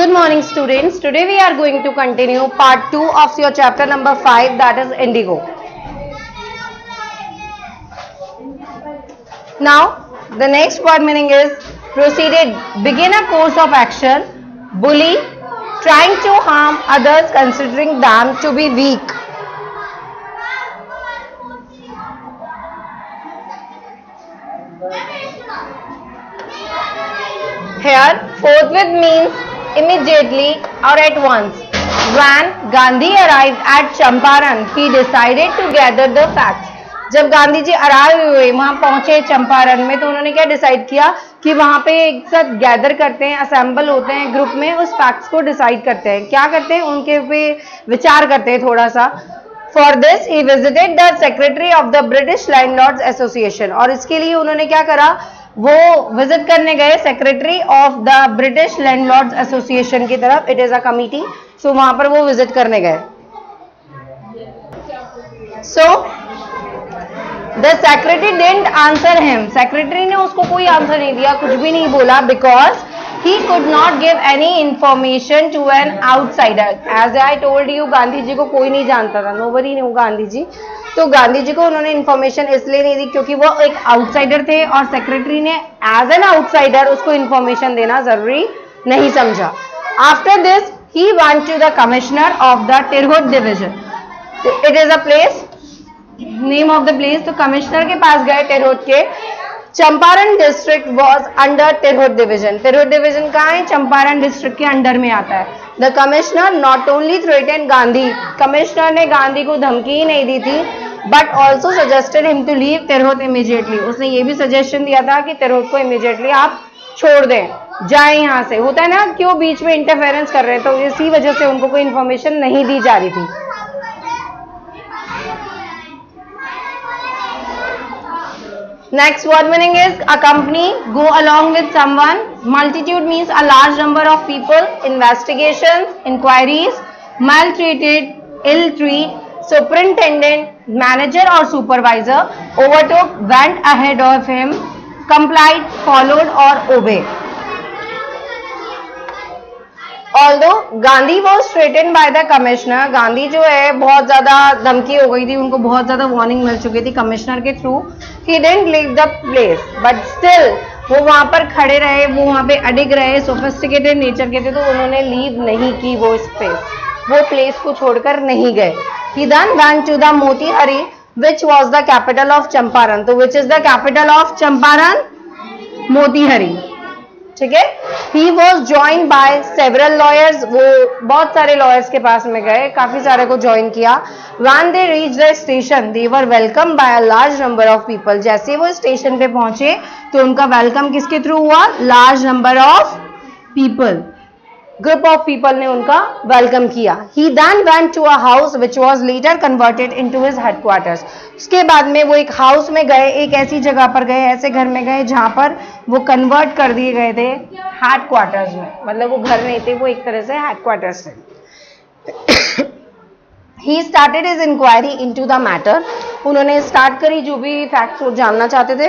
Good morning students. Today we are going to continue part 2 of your chapter number 5 that is indigo. Now the next word meaning is proceeded begin a course of action bully trying to harm others considering them to be weak. Here forthwith means immediately or at once. When Gandhi arrived at Champaran, he decided to gather the facts. जब Gandhi ji arrive हुए वहाँ पहुँचे चंपारण में तो उन्होंने क्या decide किया कि वहाँ पे एक साथ गैदर करते हैं असेंबल होते हैं ग्रुप में उस फैक्ट्स को डिसाइड करते हैं क्या करते हैं उनके पे विचार करते हैं थोड़ा सा for this he visited the secretary of the British landlords association और इसके लिए उन्होंने क्या करा वो विज़िट करने गए secretary of the British landlords association की तरफ़ it is a committee so वहाँ पर वो विज़िट करने गए। So the secretary didn't answer him secretary ने उसको कोई आंसर नहीं दिया, कुछ भी नहीं बोला because he could not give any information to an outsider as I told you Gandhi ji को कोई नहीं जानता था. नो बरी न्यू गांधी जी तो गांधी जी को उन्होंने इन्फॉर्मेशन इसलिए नहीं दी क्योंकि वो एक आउटसाइडर थे और सेक्रेटरी ने एज एन आउटसाइडर उसको इन्फॉर्मेशन देना ज़रूरी नहीं समझा। After this he went to the commissioner of the Tirhut division it is a place name of the place तो कमिश्नर के पास गए टिरहुट के। Champaran district was under Tirhut division Tirhut division कहाँ है? चंपारण डिस्ट्रिक्ट के अंडर में आता है। The commissioner not only threaten Gandhi commissioner ने गांधी को धमकी ही नहीं दी थी but also suggested him to leave Tirhut immediately उसने ये भी सजेशन दिया था कि तिरहुत को इमीजिएटली आप छोड़ दें, जाए यहाँ से। होता है ना कि वो बीच में इंटरफेरेंस कर रहे हैं? तो इसी वजह से उनको कोई इन्फॉर्मेशन नहीं दी जा रही थी। Next word meaning is a company go along with someone multitude means a large number of people investigation inquiries maltreated ill treat superintendent manager और supervisor overtook went ahead of him complied followed और obey although Gandhi was threatened by the commissioner Gandhi जो है, बहुत ज़्यादा धमकी हो गई थी, उनको बहुत ज़्यादा वार्निंग मिल चुकी थी कमिश्नर के through he didn't leave the place but still वो वहाँ पर खड़े रहे, वो वहाँ पे अडिग रहे सोफिस्टिकेटेड नेचर के थे तो उन्होंने लीव नहीं की वो स्पेस वो प्लेस को छोड़कर नहीं गए. He then went to the Motihari which was the capital of Champaran तो which is the capital of Champaran Motihari ठीक है? He was join by several lawyers वो बहुत सारे लॉयर्स के पास में गए, काफ़ी सारे को ज्वाइन किया। When they reach the station they were welcome by a large number of people जैसे वो स्टेशन पे पहुँचे तो उनका वेलकम किसके थ्रू हुआ? Large number of people group of people ने उनका वेलकम किया। He then went to a house which was later converted into his headquarters उसके बाद में वो एक हाउस में गए, एक ऐसी जगह पर गए, ऐसे घर में गए जहाँ पर वो कन्वर्ट कर दिए गए थे हेडक्वार्टर्स में। मतलब वो घर नहीं थे, वो एक तरह से हेडक्वार्टर्स थे। He started his inquiry into the matter उन्होंने स्टार्ट करी जो भी फैक्ट्स वो जानना चाहते थे।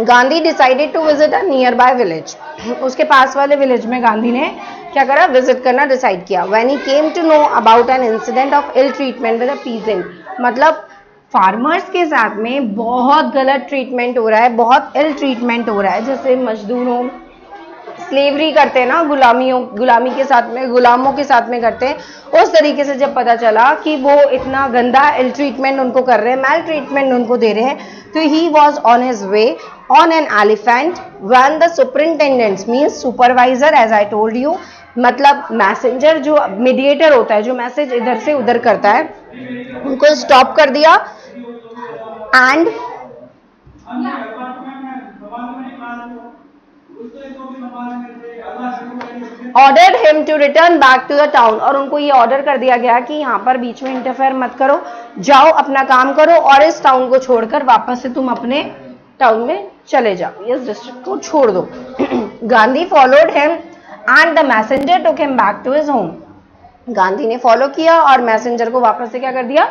Gandhi decided to visit a nearby village उसके पास वाले विलेज में गांधी ने क्या करा? विज़िट करना डिसाइड किया। When he came to know about an incident of ill treatment with a peasant मतलब फार्मर्स के साथ में बहुत गलत ट्रीटमेंट हो रहा है, बहुत इल ट्रीटमेंट हो रहा है। जैसे मजदूरों स्लेवरी करते हैं ना, गुलामियों, गुलामी के साथ में, गुलामों के साथ में करते हैं, उस तरीके से जब पता चला कि वो इतना गंदा इल ट्रीटमेंट उनको कर रहे हैं मेल ट्रीटमेंट उनको दे रहे हैं तो he was on his way on an elephant when the superintendents means supervisor as I told you मतलब मैसेंजर जो मीडिएटर होता है, जो मैसेज इधर से उधर करता है, उनको स्टॉप कर दिया। And order him to return back to the town और उनको ये ऑर्डर कर दिया गया कि यहाँ पर बीच में इंटरफेयर मत करो। जाओ, अपना काम करो और इस टाउन को छोड़कर वापस से तुम अपने टाउन में चले जाओ। इस डिस्ट्रिक्ट को छोड़ दो। Gandhi followed him and the messenger to him back to his home Gandhi ने फॉलो किया और मैसेंजर को वापस से क्या कर दिया?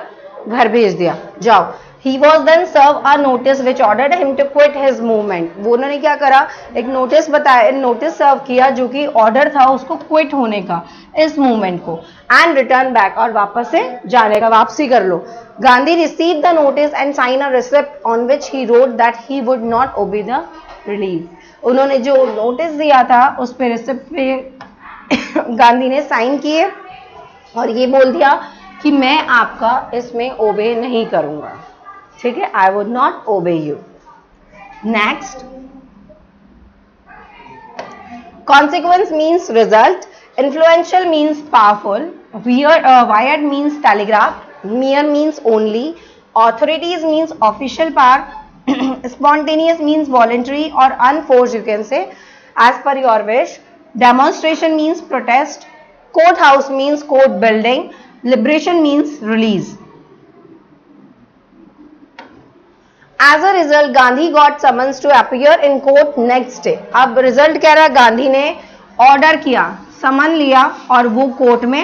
घर भेज दिया। जाओ। He was then serve a notice which order him to quit his movement वो उन्होंने क्या करा? एक नोटिस बताया नोटिस सर्व किया जो कि ऑर्डर था उसको क्विट होने का, इस मूवमेंट को। एंड रिटर्न बैक और वापस से जाने का वापसी कर लो। Gandhi receive the notice and sign a receipt on which he wrote that he would not obey the relieve उन्होंने जो नोटिस दिया था, उस पर रिसिप्ट गांधी ने साइन किए और ये बोल दिया कि मैं आपका इसमें ओबे नहीं करूँगा। ठीक है? I would not obey you next consequence means result influential means powerful wired means telegraph mere means only authorities means official par spontaneous means voluntary और unforced you can say as per your wish demonstration means protest court house means court building liberation means release as a result Gandhi got summons to appear in court next day अब result कह रहा? है गांधी ने order किया समन लिया और वो court में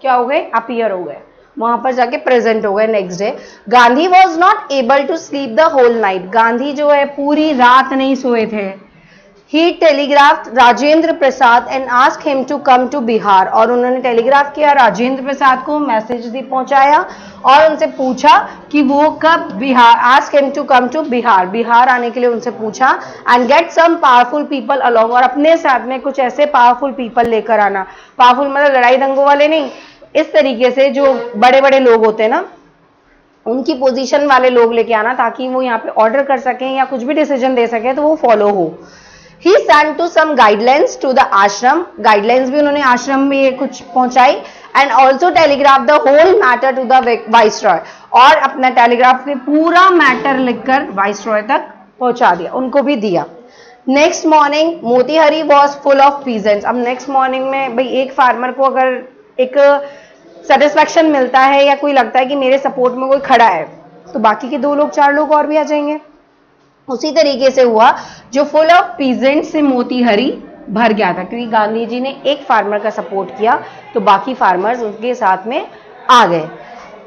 क्या हो गए? अपियर हो गए। वहाँ पर जाके प्रेजेंट हो गए next day Gandhi was not able to sleep the whole night Gandhi जो है, पूरी रात नहीं सोए थे. He telegraph Rajendra Prasad and ask him to come to Bihar और उन्होंने टेलीग्राफ किया राजेंद्र प्रसाद को मैसेज दी पहुँचाया और उनसे पूछा कि वो कब Bihar ask him to come to Bihar Bihar आने के लिए उनसे पूछा and get some powerful people along और अपने साथ में कुछ ऐसे पावरफुल पीपल लेकर आना. पावरफुल मतलब लड़ाई दंगों वाले नहीं इस तरीके से जो बड़े बड़े लोग होते हैं ना, उनकी पोजीशन वाले लोग लेके आना ताकि वो यहाँ पे ऑर्डर कर सकें या कुछ भी डिसीज़न दे सकें तो वो फॉलो हो। He send to some guidelines to the ashram guidelines भी उन्होंने आश्रम में कुछ पहुंचाई and also telegraph the whole matter to the viceroy और अपना टेलीग्राफ में पूरा मैटर लिखकर वाइस रॉय तक पहुँचा दिया, उनको भी दिया। Next morning Motihari was full of peasants अब नेक्स्ट मॉर्निंग में भाई एक फार्मर को अगर एक सेटिस्फेक्शन मिलता है या कोई लगता है कि मेरे सपोर्ट में कोई खड़ा है तो बाकी के दो लोग, चार लोग और भी आ जाएँगे। उसी तरीके से हुआ, जो फुल ऑफ़ पीजेंट से मोतीहरी भर गया था, क्योंकि गांधी जी ने एक फार्मर का सपोर्ट किया तो बाकी फार्मर्स उनके साथ में आ गए।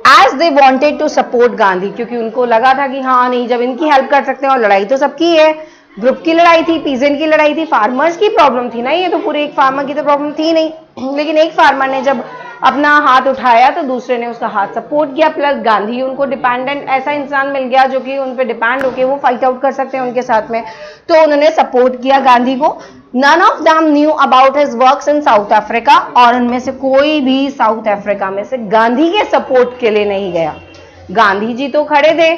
As they wanted to support Gandhi, क्योंकि उनको लगा था कि हाँ नहीं, जब इनकी हेल्प कर सकते हैं और लड़ाई तो सबकी है ग्रुप की लड़ाई थी पीजेंट की लड़ाई थी फार्मर्स की प्रॉब्लम थी ना ये तो पूरे एक फार्मर की तो प्रॉब्लम थी नहीं। लेकिन एक फार्मर ने जब अपना हाथ उठाया तो दूसरे ने उसका हाथ सपोर्ट किया प्लस गांधी उनको डिपेंडेंट ऐसा इंसान मिल गया जो कि उन पर डिपेंड होकर वो फाइट आउट कर सकते हैं उनके साथ में। तो उन्होंने सपोर्ट किया गांधी को। None of them knew about his work in South Africa और उनमें से कोई भी साउथ अफ्रीका में से गांधी के सपोर्ट के लिए नहीं गया। गांधी जी तो खड़े थे।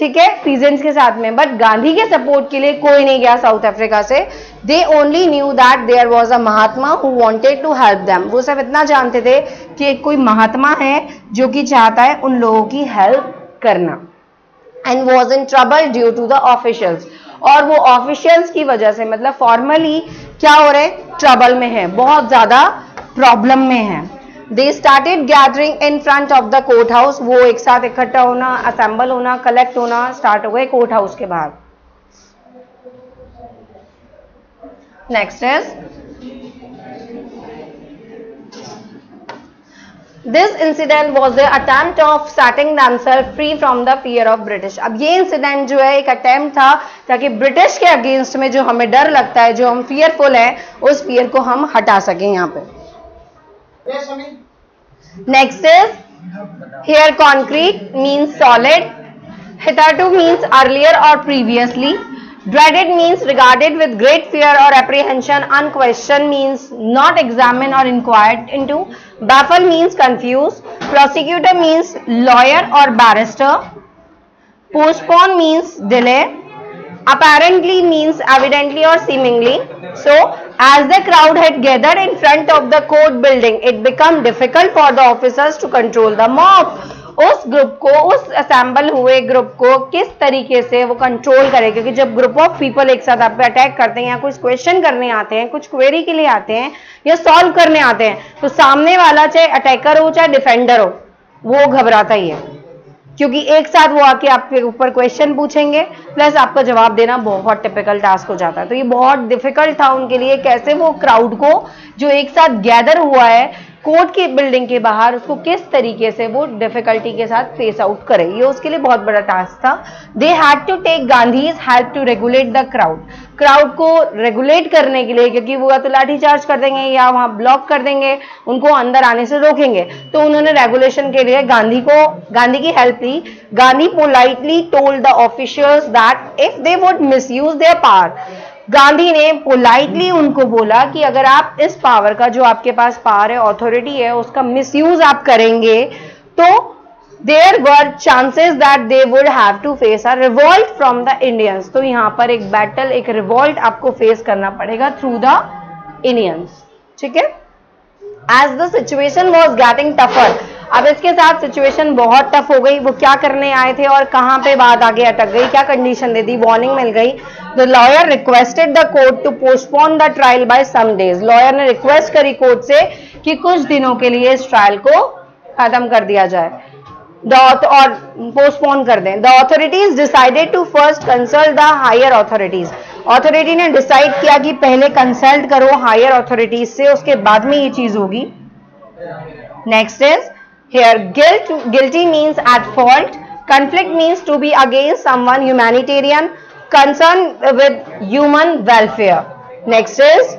ठीक है पीजेंट्स के साथ में। बट गांधी के सपोर्ट के लिए कोई नहीं गया साउथ अफ्रीका से। They only knew that there was a Mahatma who wanted to help them वो सब इतना जानते थे कि एक कोई महात्मा है जो कि चाहता है उन लोगों की हेल्प करना। And was in trouble due to the officials और वो ऑफिशियल्स की वजह से मतलब फॉर्मली क्या हो रहे ट्रबल में है। बहुत ज़्यादा प्रॉब्लम में है। They started gathering in front of the court house वो एक साथ इकट्ठा होना असेंबल होना कलेक्ट होना स्टार्ट हो गए कोर्ट हाउस के बाहर next is this incident was the attempt of setting themselves free from the fear of British अब ये इंसिडेंट जो है, एक अटेम्प्ट था ताकि ब्रिटिश के अगेंस्ट में जो हमें डर लगता है, जो हम फियरफुल है, उस फियर को हम हटा सकें यहाँ पे। Next is here concrete means solid. Hitherto means earlier or previously. Dreaded means regarded with great fear or apprehension. Unquestioned means not examined or inquired into. Baffle means confused. Prosecutor means lawyer or barrister. Postpone means delay. Apparently means evidently or seemingly. So, as the crowd had gathered in front of the court building, it became difficult for the officers to control the mob. उस group को उस assemble हुए group को किस तरीके से वो control करे क्योंकि जब ग्रुप ऑफ़ पीपल एक साथ आप अटैक करते हैं या कुछ क्वेश्चन करने आते हैं कुछ क्वेरी के लिए आते हैं या सॉल्व करने आते हैं तो सामने वाला चाहे अटैकर हो चाहे डिफेंडर हो वो घबराता ही है क्योंकि एक साथ वो आके आपके ऊपर क्वेश्चन पूछेंगे प्लस आपका जवाब देना बहुत टिपिकल टास्क हो जाता है। तो ये बहुत डिफ़िकल्ट था उनके लिए, कैसे वो क्राउड को जो एक साथ गैदर हुआ है कोर्ट की बिल्डिंग के बाहर उसको किस तरीके से वो डिफिकल्टी के साथ फेस आउट करे? ये उसके लिए बहुत बड़ा टास्क था। They had to take Gandhi help to regulate the crowd crowd को रेगुलेट करने के लिए, क्योंकि वो या तो लाठी चार्ज कर देंगे या वहाँ ब्लॉक कर देंगे, उनको अंदर आने से रोकेंगे। तो उन्होंने रेगुलेशन के लिए गांधी को गांधी की help Lee. Gandhi politely told the officials that if they would misuse their power Gandhi ने पोलाइटली उनको बोला कि अगर आप इस पावर का, जो आपके पास पावर है ऑथोरिटी है, उसका मिसयूज आप करेंगे तो there were chances that they would have to face a revolt from the Indians तो यहाँ पर एक बैटल एक रिवॉल्ट आपको फेस करना पड़ेगा थ्रू द इंडियंस ठीक है? As the situation was getting tougher अब इसके साथ सिचुएशन बहुत टफ हो गई। वो क्या करने आए थे और कहाँ पे बात आगे अटक गई? क्या कंडीशन दे दी? वार्निंग मिल गई। The lawyer requested the court to postpone the trial by some days lawyer ने रिक्वेस्ट करी कोर्ट से कि कुछ दिनों के लिए इस ट्रायल को खत्म कर दिया जाए। और पोस्टपोन कर दें। The authorities decided to first consult the higher authorities authority ने डिसाइड किया कि पहले कंसल्ट करो हायर ऑथोरिटीज से, उसके बाद में ये चीज़ होगी। Next is Here guilt, guilty means at fault. Conflict means to be against someone humanitarian concern with human welfare. Next is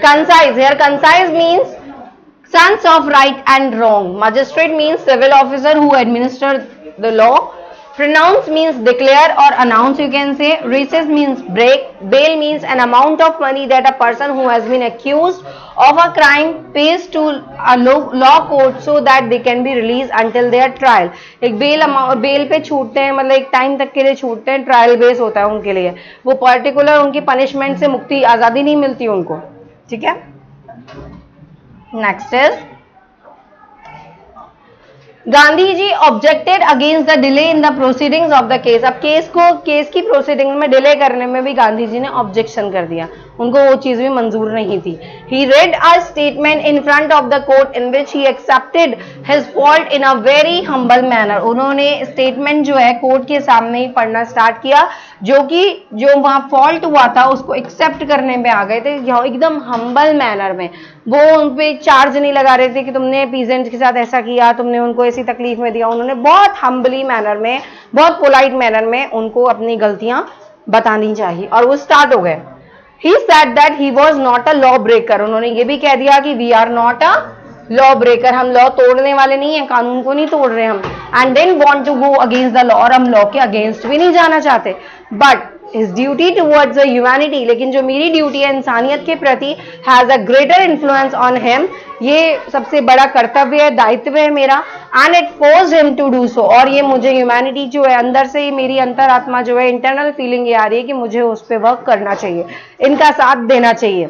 concise. Here concise means sense of right and wrong. Magistrate means civil officer who administers the law. Pronounce means declare और announce you can say recess means break bail means an amount of money that a person who's been accused of a crime pays to law court so that they can be release until their trial एक bail amount bail पे छूटते हैं मतलब एक time तक के लिए छूटते हैं ट्रायल बेस होता है उनके लिए। वो पर्टिकुलर उनकी पनिशमेंट से मुक्ति, आज़ादी नहीं मिलती उनको। ठीक है? Next is Gandhi ji objected against the delay in the proceedings of the case अब केस को केस की प्रोसीडिंग में डिले करने में भी गांधी जी ने ऑब्जेक्शन कर दिया। उनको वो चीज़ भी मंजूर नहीं थी। He read a statement in front of the court in which he accepted his fault in a very humble manner उन्होंने स्टेटमेंट जो है कोर्ट के सामने ही पढ़ना स्टार्ट किया, जो कि, जो वहाँ फॉल्ट हुआ था, उसको एक्सेप्ट करने में आ गए थे एकदम हम्बल मैनर में। वो उन पर चार्ज नहीं लगा रहे थे कि तुमने पीजेंट के साथ ऐसा किया, तुमने उनको ऐसी तकलीफ़ में दिया। उन्होंने बहुत हम्बली मैनर में, बहुत पोलाइट मैनर में उनको अपनी गलतियाँ बतानी चाहिए। और वो स्टार्ट हो गए। He said that he was not a law breaker उन्होंने ये भी कह दिया कि we are not a law breaker हम लॉ तोड़ने वाले नहीं है, कानून को नहीं तोड़ रहे हम। And then want to go against the law और हम लॉ के अगेंस्ट भी नहीं जाना चाहते। But his duty towards a humanity लेकिन जो मेरी ड्यूटी है इंसानियत के प्रति has a greater influence on him ये सबसे बड़ा कर्तव्य है, दायित्व है मेरा and it force him to do so और ये मुझे ह्यूमैनिटी जो है, अंदर से ही मेरी अंतरात्मा जो है इंटरनल फीलिंग ये आ रही है कि मुझे उस पर वर्क करना चाहिए, इनका साथ देना चाहिए।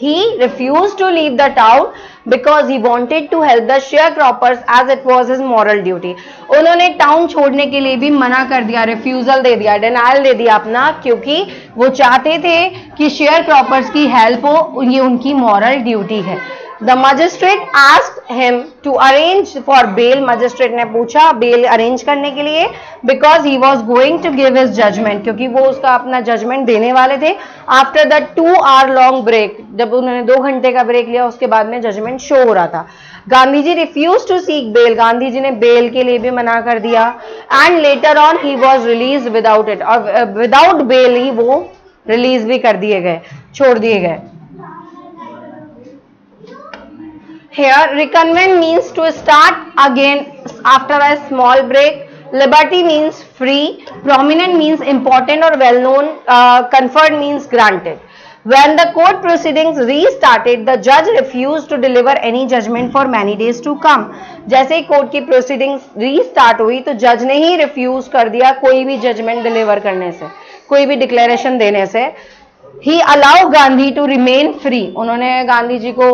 He refused to leave the town because he wanted to help the sharecroppers as it was his moral duty. उन्होंने टाउन छोड़ने के लिए भी मना कर दिया रिफ्यूजल दे दिया डिनाइल दे दिया अपना क्योंकि वो चाहते थे कि शेयर क्रॉपर्स की हेल्प हो ये उनकी मॉरल ड्यूटी है the magistrate ask him to arrange for bail magistrate ने पूछा बेल अरेंज करने के लिए? Because he was going to give his judgement क्योंकि वो उसका अपना जजमेंट देने वाले थे। After the two hour long break जब उन्होंने दो घंटे का ब्रेक लिया, उसके बाद में जजमेंट शो हो रहा था। Gandhi ji refuse to seek bail Gandhi ji ने बेल के लिए भी मना कर दिया। And later on he was release without it और विदाउट बेल ही वो रिलीज़ भी कर दिए गए, छोड़ दिए गए। Here, reconvene means to start again after a small break. Liberty means free. Prominent means important or well known. Uh, conferred means granted. When the court proceedings restarted, the judge refused to deliver any judgment for many days to come. जैसे ही court की proceedings restart हुई तो जज ने he refuse कर दिया कोई भी जजमेंट डिलीवर करने से कोई भी डिक्लेरेशन देने से he allow Gandhi to remain free उन्होंने गांधी जी को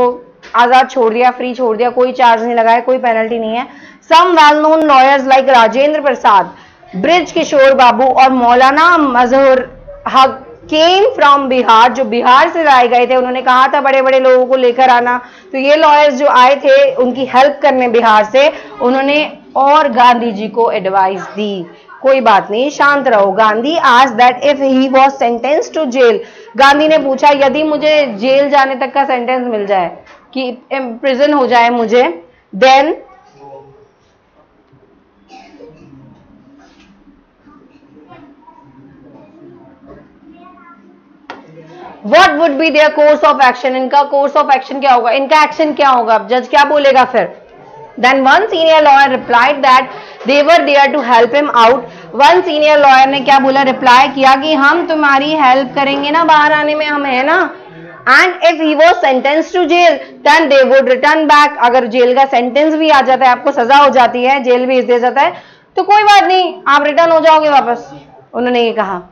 आज़ाद छोड़ दिया फ्री छोड़ दिया, कोई चार्ज नहीं लगाया, कोई पेनल्टी नहीं है। Some well known lawyers like Rajendra Prasad Brij Kishore Babu और मौलाना मजहर हक केम फ्रॉम बिहार जो बिहार से लाए गए थे, उन्होंने कहा था बड़े बड़े लोगों को लेकर आना। तो ये लॉयर्स जो आए थे, उनकी हेल्प करने बिहार से, उन्होंने और गांधी जी को एडवाइस दी। कोई बात नहीं, शांत रहो। गांधी आज that if he was sentence to jail Gandhi ने पूछा, यदि मुझे जेल जाने तक का सेंटेंस मिल जाए कि प्रिजन हो जाए मुझे then what would be their course of action इनका कोर्स ऑफ़ एक्शन क्या होगा? इनका एक्शन क्या होगा? जज क्या बोलेगा फिर? Then one senior lawyer replied that they were there to help him out one senior lawyer ने क्या बोला? रिप्लाई किया कि हम तुम्हारी हेल्प करेंगे ना बाहर आने में, हम, है ना? And if he was sentence to jail then they would return back अगर जेल का सेंटेंस भी आ जाता है, आपको सजा हो जाती है जेल भी दे जाता है तो कोई बात नहीं, आप रिटर्न हो जाओगे वापस, उन्होंने ये कहा।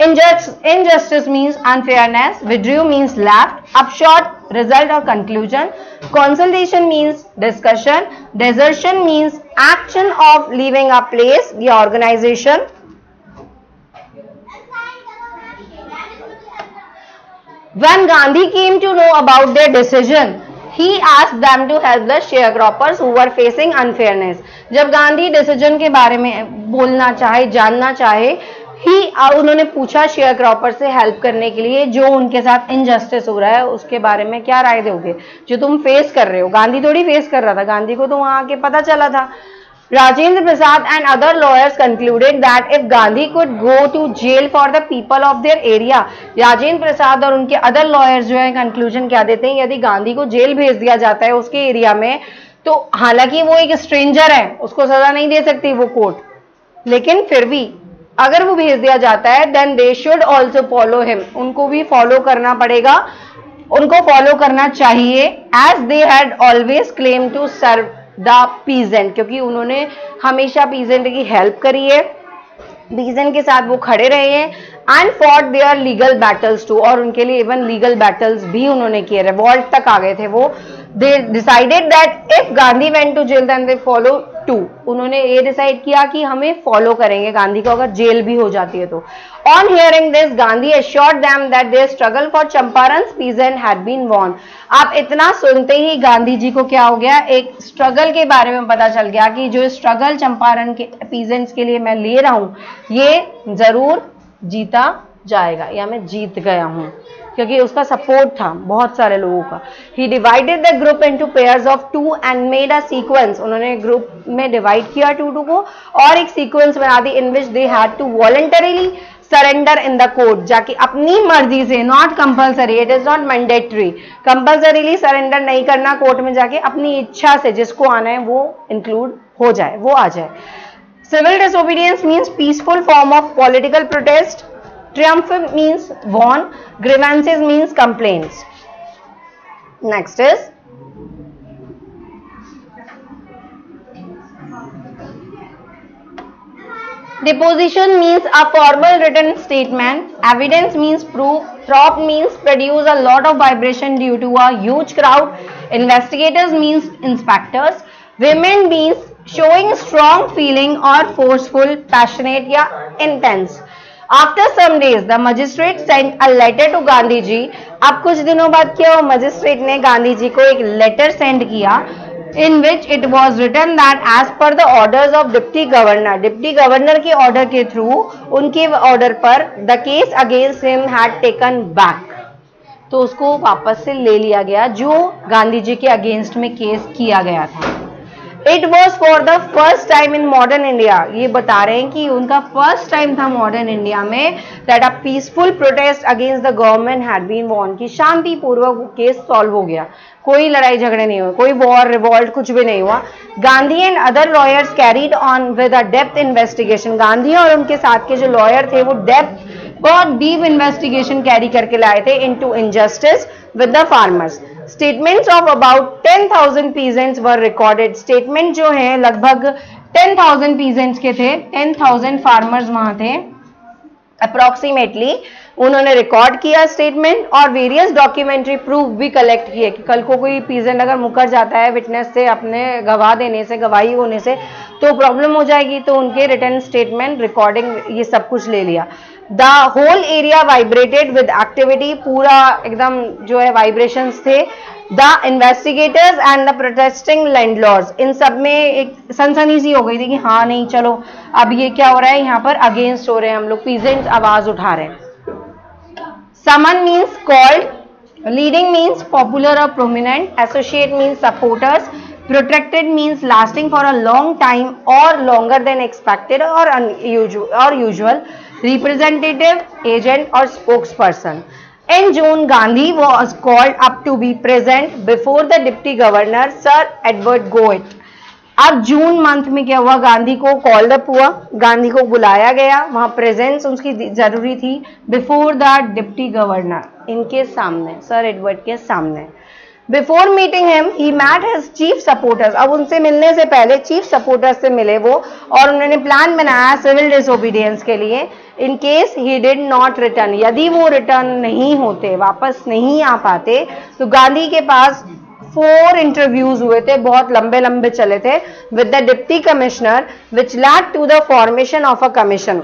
Injustice means unfairness withdrew means left short result और conclusion consultation means discussion desertion means action of leaving a place या organisation When Gandhi came to know about their decision, he asked them to help the sharecroppers who were facing unfairness. जब Gandhi decision के बारे में बोलना चाहे जानना चाहे ही उन्होंने पूछा शेयर क्रॉपर से हेल्प करने के लिए जो उनके साथ इनजस्टिस हो रहा है उसके बारे में क्या राय दोगे? जो तुम फेस कर रहे हो। गांधी थोड़ी फेस कर रहा था। गांधी को तो वहाँ आके पता चला था। Rajendra Prasad and other lawyers concluded that if Gandhi could go to jail for the people of their area Rajendra Prasad और उनके अदर लॉयर्स जो है कंक्लूजन क्या देते हैं? यदि गांधी को जेल भेज दिया जाता है उसके एरिया में तो हालाँकि वो एक स्ट्रेंजर है, उसको सजा नहीं दे सकती वो कोर्ट लेकिन फिर भी, अगर वो भेज दिया जाता है then they should also follow him उनको भी फॉलो करना पड़ेगा। उनको फॉलो करना चाहिए as they had always claim to serve the peasant क्योंकि उन्होंने हमेशा पीजेंट की हेल्प करी है। पीजेंट के साथ वो खड़े रहे हैं and for their legal battles too और उनके लिए इवन लीगल बैटल्स भी उन्होंने किए। रिवॉल्ट तक आ गए थे वो। They decided that if Gandhi went to jail then they follow to उन्होंने ये डिसाइड किया कि हमें फॉलो करेंगे गांधी को, अगर जेल भी हो जाती है तो। On hearing this Gandhi assured them that their struggle for Champaran peasant had been won आप इतना सुनते ही गांधी जी को क्या हो गया? एक स्ट्रगल के बारे में पता चल गया कि जो स्ट्रगल चंपारण के पीजेंट्स के लिए मैं ले रहा हूँ, ये ज़रूर जीता जाएगा, या मैं जीत गया हूँ। क्योंकि उसका सपोर्ट था बहुत सारे लोगों का। He divided the group into pairs of two and made a sequence उन्होंने ग्रुप में डिवाइड किया टू टू को और एक सीक्वेंस बना दी in which they had to voluntarily surrender in the court जाके अपनी मर्ज़ी से not compulsory it is not mandatory compulsorily surrender नहीं करना कोर्ट में जाके अपनी इच्छा से जिसको आना है, वो इंक्लूड हो जाए, वो आ जाए। Civil disobedience means peaceful form of political protest Triumph means won. Grievances means complaints. Next is Deposition means a formal written statement. Evidence means proof. Prop means produce a lot of vibration due to a huge crowd. Investigators means inspectors. Women means showing strong feeling or forceful, passionate या intense. After some days the magistrate send a letter to Gandhi ji अब कुछ दिनों बाद क्या हुआ? Magistrate ने गांधी जी को एक लेटर सेंड किया in which it was written that as per the order of deputy governor deputy governor के ऑर्डर के थ्रू उनके ऑर्डर पर the case against him had taken back तो उसको वापस से ले लिया गया, जो गांधी जी के अगेंस्ट में केस किया गया था। It was for the first time in modern India ये बता रहे हैं कि उनका फ़र्स्ट टाइम था मॉडर्न इंडिया में that a peaceful protest against the government had been won की शांतिपूर्वक केस सॉल्व हो गया। कोई लड़ाई झगड़े नहीं हुए, कोई वॉर रिवॉल्ट कुछ भी नहीं हुआ। Gandhi and other lawyers carried on with a depth investigation Gandhi और उनके साथ के जो लॉयर थे, वो डेप्थ बहुत डीप इन्वेस्टिगेशन कैरी करके लाए थे into injustice with the farmers statements of about 10,000 peasants were recorded statement जो है लगभग 10,000 पीजेंट्स के थे 10,000 फार्मर्स वहाँ थे अप्रॉक्सीमेटली उन्होंने रिकॉर्ड किया स्टेटमेंट और वेरियस डॉक्यूमेंट्री प्रूफ भी कलेक्ट किए कि कल को कोई पीजेंट अगर मुकर जाता है विटनेस से अपने गवाह देने से गवाही होने से तो प्रॉब्लम हो जाएगी तो उनके रिटर्न स्टेटमेंट रिकॉर्डिंग ये सब कुछ ले लिया। The whole area vibrated with activity पूरा एकदम जो है वाइब्रेशन थे। The investigators and the protesting landlords इन सब में एक सनसनी सी हो गई थी कि हाँ नहीं, चलो, अब ये क्या हो रहा है? यहाँ पर अगेंस्ट हो रहे हैं हम लोग पीजेंट आवाज़ उठा रहे हैं। Summon means called leading means popular और prominent associate means supporters protracted means lasting for a long time or longer than expected or unusual or usual representative, agent or spokesperson. In June, Gandhi was called up to be present before the Deputy Governor Sir Edward Goet. अब June month में क्या हुआ गांधी को call up हुआ गांधी को बुलाया गया वहाँ प्रेजेंस उसकी ज़रूरी थी बिफोर द डिप्टी गवर्नर इनके सामने सर एडवर्ड के सामने before meeting him he met his chief supporters अब उनसे मिलने से पहले चीफ सपोर्टर्स से मिले वो, और उन्होंने प्लान बनाया सिविल डिसोबीडियंस के लिए in case he did not return यदि वो रिटर्न नहीं होते, वापस नहीं आ पाते तो गांधी के पास फोर इंटरव्यूज़ हुए थे, बहुत लंबे लंबे चले थे with the deputy commissioner which led to the formation of a commission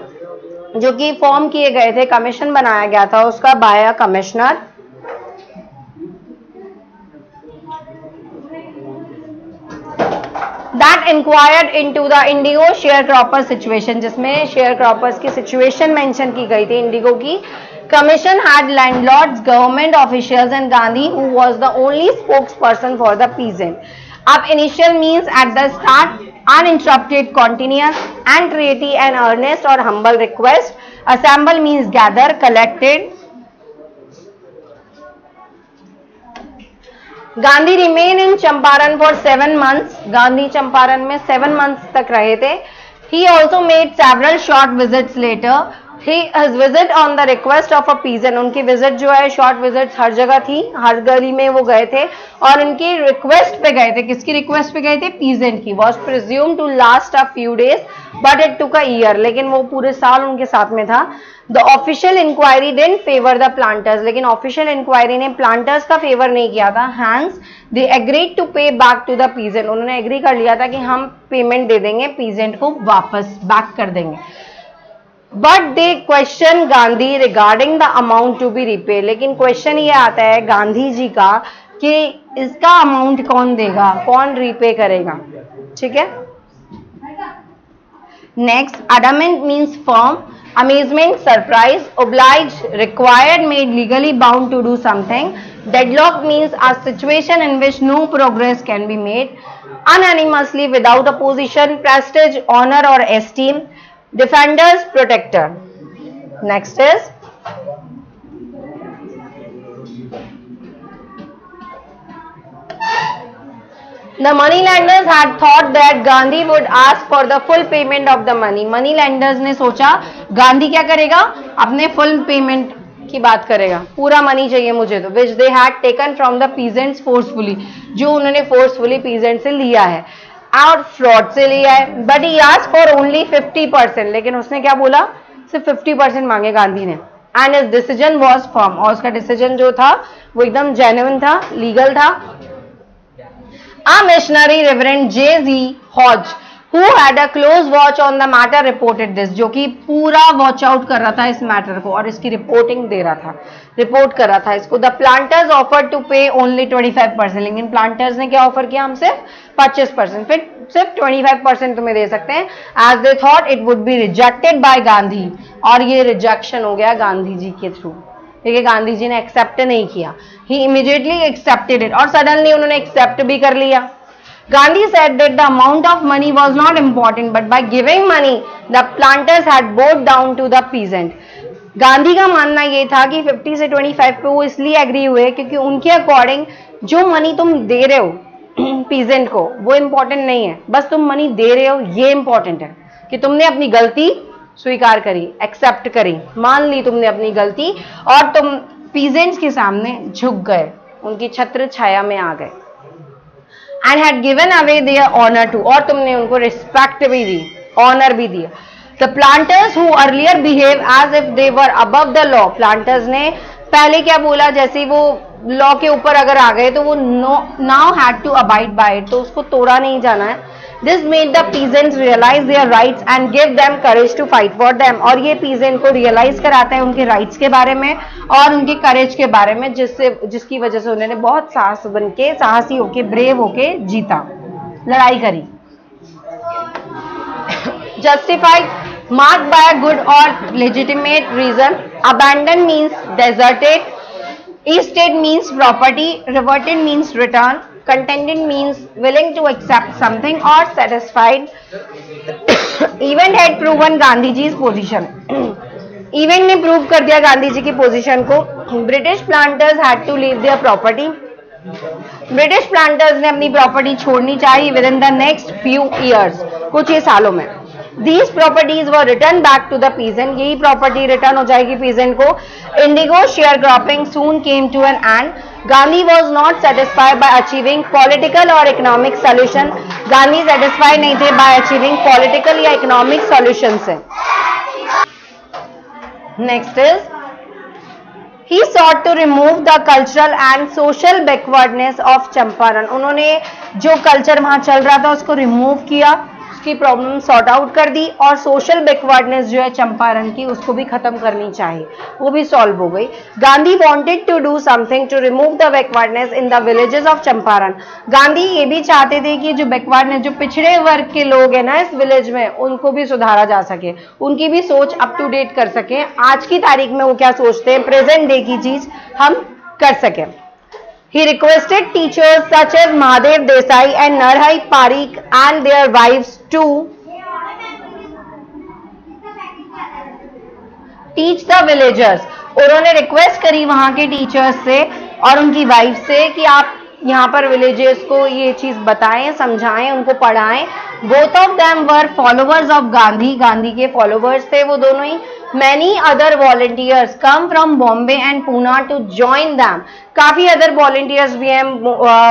जो कि फॉर्म किए गए थे कमीशन बनाया गया था, उसका by commissioner that inquired into the indigo sharecropper situation जिसमें शेयर क्रॉपर्स की सिचुएशन मेंशन की गई थी इंडिगो की। Commission had landlords government officials and Gandhi who was the only spokesperson for the peasant अब initial means at the start uninterrupted, continuous and creative and earnest or humble request. Assemble means gather, collected. Gandhi remain in Champaran for seven months Gandhi Champaran में seven months तक रहे थे. He also made several short visits later he visit on the request of a peasant उनकी visit जो है short visit हर जगह थी। हर गली में वो गए थे। और उनकी रिक्वेस्ट पे गए थे। किसकी रिक्वेस्ट पे गए थे? पीजेंट की। Was presume to last a few days but it took a year लेकिन वो पूरे साल उनके साथ में था। The official inquiry didn't favour the planters लेकिन ऑफिशियल इंक्वायरी ने प्लांटर्स का फेवर नहीं किया था। Hence they agreed to pay back to the peasant उन्होंने एग्री कर लिया था कि हम पेमेंट दे देंगे पीजेंट को वापस बैक कर देंगे। But they question Gandhi regarding the amount to be repay लेकिन क्वेश्चन ये आता है गांधी जी का कि इसका अमाउंट कौन देगा? कौन रिपे करेगा? ठीक है? Next adamant means firm amazement surprise oblige required made legally bound to do something deadlock means a situation in which no progress can be made unanimously without opposition position prestige honour और esteem Defenders, protector. Next is The money lenders had thought that Gandhi would ask for the full payment of the money. Money lenders ने सोचा गांधी क्या करेगा अपने full payment की बात करेगा पूरा मनी चाहिए मुझे तो which they had taken from the peasants forcefully जो उन्होंने फोर्सफुली पीजेंट से लिया है और फ्रॉड से लिया है। बट ही आज फॉर ओनली 50 परसेंट लेकिन उसने क्या बोला? सिर्फ़ 50 परसेंट मांगे गांधी ने। एंड इस डिसीज़न वॉज़ फॉर्म और उसका डिसीज़न जो था, वो एकदम जेन्युन था लीगल था। Missionary reverend J G Hodge who had a close watch on the matter reported this, जो कि पूरा वॉच आउट कर रहा था इस मैटर को और इसकी रिपोर्टिंग दे रहा था। रिपोर्ट कर रहा था इसको। The planters offer to pay only 25 percent लेकिन प्लांटर्स ने क्या ऑफ़र किया हमसे? 25 परसेंट फिर सिर्फ़ 25 परसेंट तुम्हें दे सकते हैं। As they thought it would be rejected by Gandhi और ये रिजेक्शन हो गया गांधी जी के थ्रू ठीक है गांधी जी ने एक्सेप्ट नहीं किया। ही इमीडिएटली एक्सेप्टेड इट और सडनली उन्होंने एक्सेप्ट भी कर लिया। Gandhi said that the amount of money was not important but by giving money the planters had bowed down to the peasant Gandhi का मानना ये था कि 50 से 25 पे वो इसलिए एग्री हुए क्योंकि उनके अकॉर्डिंग जो मनी तुम दे रहे हो पीजेंट को, वो इंपॉर्टेंट नहीं है। बस तुम मनी दे रहे हो, ये इंपॉर्टेंट है कि तुमने अपनी गलती स्वीकार करी एक्सेप्ट करी। मान ली तुमने अपनी गलती और तुम पीजेंट्स के सामने झुक गए, उनकी छत्र छाया में आ गए। And had given away their honour too और तुमने उनको रिस्पेक्ट भी दी ऑनर भी दिया। The planters who earlier behave as if they were above the law planters ने पहले क्या बोला, जैसे वो लॉ के ऊपर अगर आ गए तो वो now had to abide by it तो उसको तोड़ा नहीं जाना है। This made the peasants realise their rights and give them courage to fight for them और ये पीजेंट को रियलाइज़ कराता है उनके राइट्स के बारे में और उनके करेज के बारे में, जिससे, जिसकी वजह से उन्होंने बहुत साहस बन के साहसी होके ब्रेव होके जीता। लड़ाई करी। Justified, marked by a good or legitimate reason. Abandoned means deserted. Means property. Reverted means return. Contented means willing to accept something or satisfied event had proven gandhiji's position. Event ने prove कर दिया गांधी जी की position को. British planters had to leave their property British planters ने अपनी property छोड़नी चाहिए within the next few years कुछ ही सालों में. These properties were return back to the peasant यही प्रॉपर्टी रिटर्न हो जाएगी पीजेंट को indigo sharecropping soon came to an end Gandhi was not satisfied by achieving political और इकोनॉमिक सोल्यूशन गांधी सेटिस्फाइड नहीं थे बाय अचीविंग पॉलिटिकल या economic solution से next is he sought to remove the cultural and social backwardness of Champaran उन्होंने जो culture वहाँ चल रहा था उसको रिमूव किया उसकी प्रॉब्लम सॉर्ट आउट कर दी और सोशल बैकवर्डनेस जो है चंपारण की, उसको भी खत्म करनी चाहिए। वो भी सॉल्व हो गई। Gandhi wanted to do something to remove the backwardness in the villages of Champaran. Gandhi ये भी चाहते थे कि जो बैकवर्डनेस जो पिछड़े वर्ग के लोग हैं ना इस विलेज में, उनको भी सुधारा जा सके। उनकी भी सोच अप टू डेट कर सके। आज की तारीख में वो क्या सोचते हैं? प्रेजेंट डे की चीज़ हम कर सकें। He requested teachers such as Mahadev Desai and Narhai Parikh and their wives to teach the villagers. उन्होंने रिक्वेस्ट करी वहाँ के टीचर्स से और उनकी वाइफ से कि आप यहाँ पर विलेजेस को ये चीज़ बताएँ, समझाएँ, उनको पढ़ाएँ। Both of them were followers of Gandhi Gandhi के फॉलोअर्स थे वो दोनों ही। Many other volunteers come from Bombay and Poona to join them काफ़ी अदर वॉलेंटियर्स भी हैं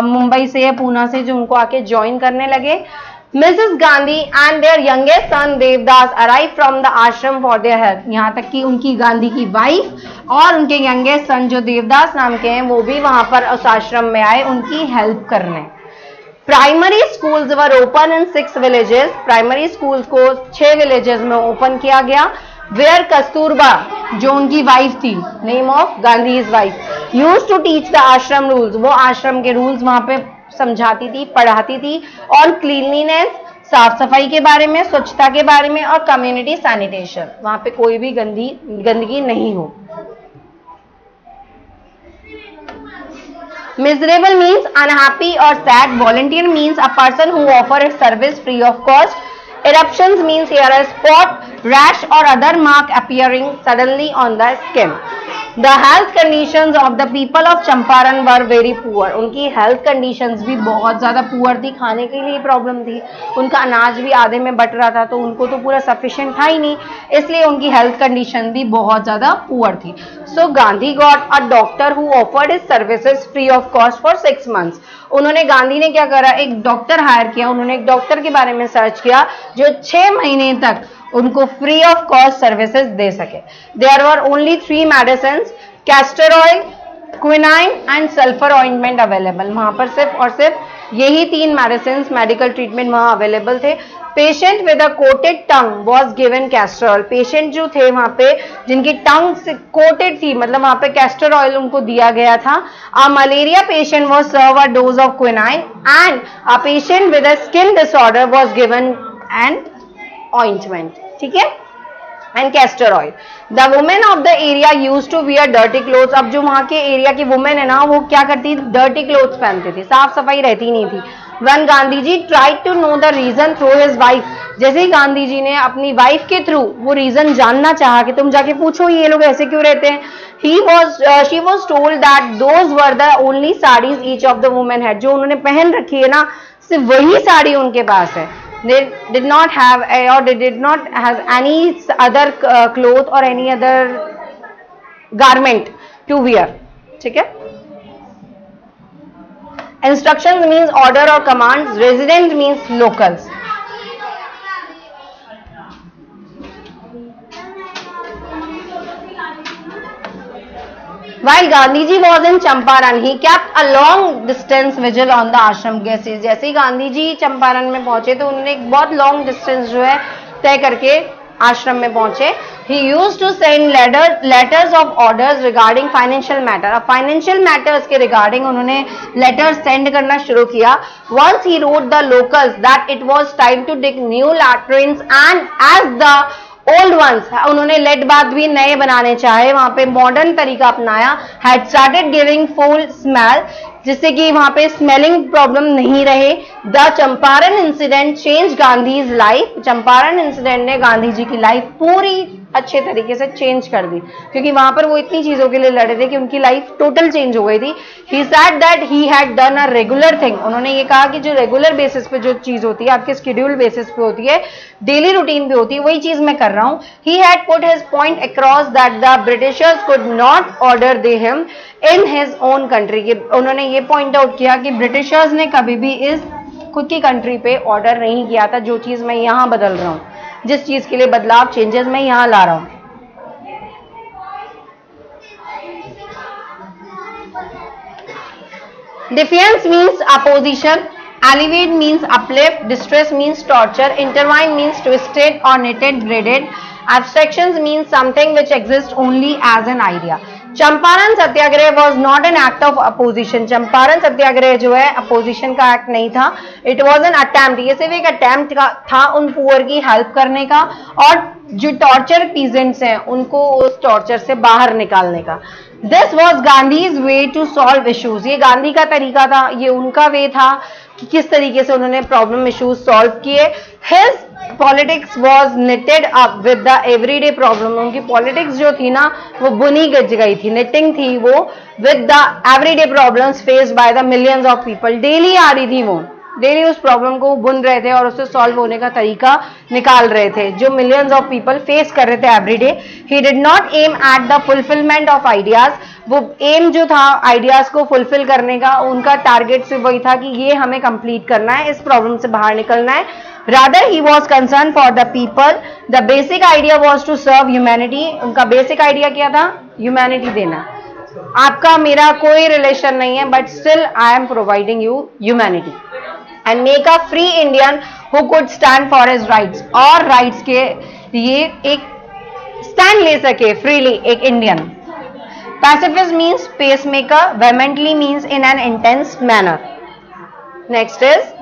मुंबई से या पूना से जो उनको आके ज्वाइन करने लगे। Mrs Gandhi and their youngest son Devdas arrive from the ashram for their help यहाँ तक कि उनकी गांधी की वाइफ और उनके यंगेस्ट सन जो देवदास नाम के हैं, वो भी वहाँ पर उस आश्रम में आए उनकी हेल्प करने। Primary schools were open in six villages primary schools को छह विलेजेस में ओपन किया गया वेयर कस्तूरबा जो उनकी वाइफ थी name of Gandhi is wife used to teach the ashram rules वो आश्रम के रूल्स वहाँ पे समझाती थी, पढ़ाती थी और क्लीनलीनेस साफ़ सफ़ाई के बारे में, स्वच्छता के बारे में और कम्युनिटी सैनिटेशन वहाँ पे कोई भी गंदी, गंदगी नहीं हो। मिजरेबल मीन्स अनहैप्पी और sad volunteer means a person who offer service free of cost eruption means a spot rash or other mark appearing suddenly on the skin. The health conditions of the people of Champaran were very poor उनकी health conditions भी बहुत ज़्यादा poor थी, खाने के लिए problem थी। उनका अनाज भी आधे में बट रहा था तो उनको तो पूरा सफिशिएंट था ही नहीं। इसलिए उनकी हेल्थ कंडीशन भी बहुत ज़्यादा पुअर थी। So Gandhi got a doctor who offered his services free of cost for six months उन्होंने गांधी ने क्या करा? एक डॉक्टर हायर किया। उन्होंने एक डॉक्टर के बारे में सर्च किया, जो छह महीने तक उनको फ्री ऑफ़ कॉस्ट सर्विसेज़ दे सके। There are only three medicine castor oil quinine and sulphur ointment available वहाँ पर सिर्फ़ और सिर्फ़ यही तीन मेडिसिन मेडिकल ट्रीटमेंट वहाँ अवेलेबल थे। Patient with a coated tongue was given castor oil patient जो थे वहाँ पे, जिनकी टंग कोटेड थी मतलब वहाँ पे कैस्टर ऑयल उनको दिया गया था। A malaria patient was serve a dose of quinine and a patient with a skin disorder was given an ointment ठीक है? And castor oil the women of the area used to wear dirty cloth अब जो वहाँ के area की women है ना, वो क्या करती थी? डर्टी क्लोथ पहनती थी। साफ़ सफ़ाई रहती नहीं थी। When Gandhi ji try to know the reason through his wife जैसे ही गांधी जी ने अपनी वाइफ के थ्रू वो रीजन जानना चाहा कि तुम जाके पूछो ये लोग ऐसे क्यों रहते हैं? He was she was told that those were the only saris each of the women है जो उन्होंने पहन रखी है ना, सिर्फ़ वही साड़ी उनके पास है। they did not have or they did not has any other uh, cloth or any other garment to wear ठीक है instructions means order or commands resident means locals While Gandhiji was in Champaran, he kept a long distance vigil on the ashram guests. जैसे ही गांधी जी चंपारण में पहुँचे तो उन्होंने एक बहुत लॉन्ग डिस्टेंस जो है तय करके आश्रम में पहुँचे। He used to send letter letters of orders regarding financial matter अब फाइनेंशियल मैटर्स के रिगार्डिंग उन्होंने लेटर सेंड करना शुरू किया। Once he wrote the locals that it was time to dig new latrines and as the old ones उन्होंने लेट bath भी नए बनाने चाहे, वहाँ पे मॉडर्न तरीका अपनाया had started giving foul smell जिससे कि वहाँ पे स्मेलिंग प्रॉब्लम नहीं रहे। The Champaran incident change Gandhi life Champaran incident ने गांधी जी की लाइफ पूरी अच्छे तरीके से चेंज कर दी। क्योंकि वहाँ पर वो इतनी चीज़ों के लिए लड़े थे कि उनकी लाइफ टोटल चेंज हो गई थी। He said that he had done a regular thing उन्होंने ये कहा कि जो रेगुलर बेसिस पे जो चीज़ होती है, आपके स्केड्यूल बेसिस पे होती है डेली रूटीन पे होती है, वही चीज़ मैं कर रहा हूँ। He had put his point across that the Britishers could not order the him in his own country के उन्होंने ये पॉइंट आउट किया कि ब्रिटिशर्स ने कभी भी इस खुद की कंट्री पे ऑर्डर नहीं किया था, जो चीज़ मैं यहाँ बदल रहा हूँ। जिस चीज़ के लिए बदलाव चेंजेस मैं यहाँ ला रहा हूँ। Defiance means opposition elevate means uplift distress means torture intertwine means twisted और knotted braided abstraction means something which exist only as an idea Champaran Satyagraha was not an act of opposition Champaran Satyagraha जो है opposition का act नहीं था. It was an attempt ये सिर्फ़ एक attempt था उन पुअर की हेल्प करने का और जो टॉर्चर पीजेंट्स हैं, उनको उस टॉर्चर से बाहर निकालने का. This was Gandhi's way to solve issues ये गांधी का तरीका था. ये उनका वे था कि किस तरीके से उन्होंने प्रॉब्लम इश्यूज़ सॉल्व किए. His politics was knitted up with the everyday problem उनकी पॉलिटिक्स जो थी ना, वो बुनी गज गई थी। निटिंग थी वो with the everyday problem faced by the millions of people daily आ रही थी वो। डेली उस प्रॉब्लम को बुन रहे थे और उसे सॉल्व होने का तरीका निकाल रहे थे, जो मिलियंस ऑफ़ पीपल फेस कर रहे थे every day he did not aim at the fulfilment of ideas वो एम जो था आइडियाज़ को फुलफिल करने का, उनका टारगेट सिर्फ़ वही था कि ये हमें कंप्लीट करना है, इस प्रॉब्लम से बाहर निकलना है. Rather he was concern for the people the basic idea was to serve humanity उनका बेसिक आइडिया क्या था? ह्यूमैनिटी देना. आपका, मेरा कोई रिलेशन नहीं है but still I am providing you humanity and make a free Indian who could stand for his rights और राइट्स के लिए एक स्टैंड ले सके फ्रीली एक Indian pacifist means pace maker vehemently means in an intense manner next is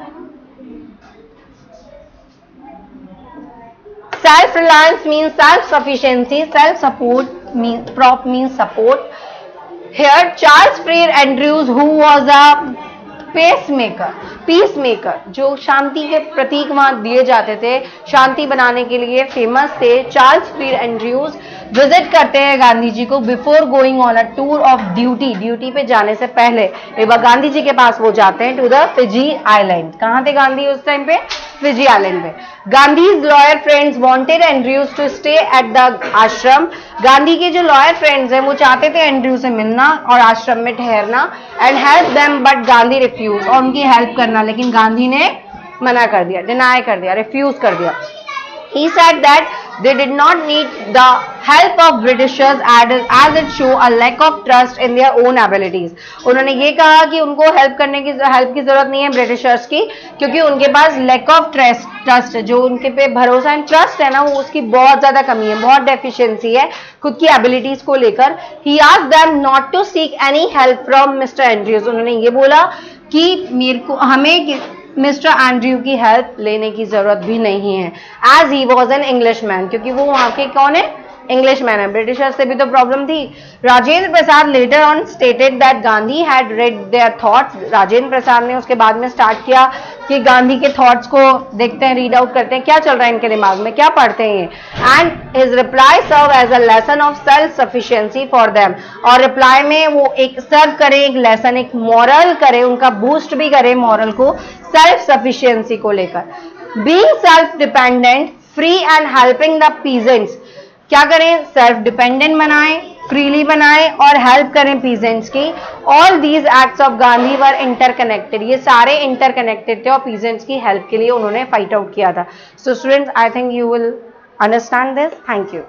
self reliance means self sufficiency self support prop means support here Charles Freer Andrews who was a pace maker peace maker जो शांति के प्रतीक वहाँ दिए जाते थे। शांति बनाने के लिए फ़ेमस थे चार्ल्स फीर एंड्रयूज विज़िट करते हैं गांधी जी को before going on a tour of duty duty पे जाने से पहले, एक बार गांधी जी के पास वो जाते हैं टू द फिजी आइलैंड कहाँ थे गांधी उस टाइम पे? फिजी आइलैंड पे. Gandhi's lawyer friends wanted Andrews to stay at the ashram Gandhi के जो लॉयर फ्रेंड्स हैं, वो चाहते थे एंड्रयू से मिलना और आश्रम में ठहरना and help them but Gandhi refuse और उनकी हेल्प करना, लेकिन गांधी ने मना कर दिया डिनाई कर दिया रिफ्यूज कर दिया। He said that they did not need the help of Britishers as it show a lack of trust in their own abilities. उन्होंने ये कहा कि उनको हेल्प करने की हेल्प की ज़रूरत नहीं है ब्रिटिशर्स की, क्योंकि उनके पास लैक ऑफ़ ट्रस्ट ट्रस्ट जो उनके पे भरोसा एंड ट्रस्ट है ना, वो उसकी बहुत ज़्यादा कमी है, बहुत डेफिशिएंसी है खुद की एबिलिटीज को लेकर ही आज them not to seek any help from mister Andrews उन्होंने ये बोला कि मेरे को, हमें मिस्टर एंड्रयू की हेल्प लेने की ज़रूरत भी नहीं है। As he was an English man क्योंकि वो वहाँ के कौन है? इंग्लिश मैन है। ब्रिटिशर से भी तो प्रॉब्लम थी। Rajendra Prasad later on stated that Gandhi had read their thoughts Rajendra Prasad ने उसके बाद में स्टार्ट किया कि गांधी के थॉट्स को देखते हैं रीड आउट करते हैं। क्या चल रहा है इनके दिमाग में? क्या पढ़ते हैं and his reply serve as a lesson of self sufficiency for them और रिप्लाई में वो एक सर्व करे, एक लेसन एक मॉरल करे, उनका बूस्ट भी करे मॉरल को सेल्फ सफिशियंसी को लेकर। Being self dependent free and helping the peasants क्या करें? सेल्फ डिपेंडेंट बनाएँ फ्रीली बनाएँ और हेल्प करें पीजेंट्स की। All these acts of Gandhi were interconnected ये सारे इंटरकनेक्टेड थे और पीजेंट्स की हेल्प के लिए उन्होंने फाइट आउट किया था। So students I think you will understand this thank you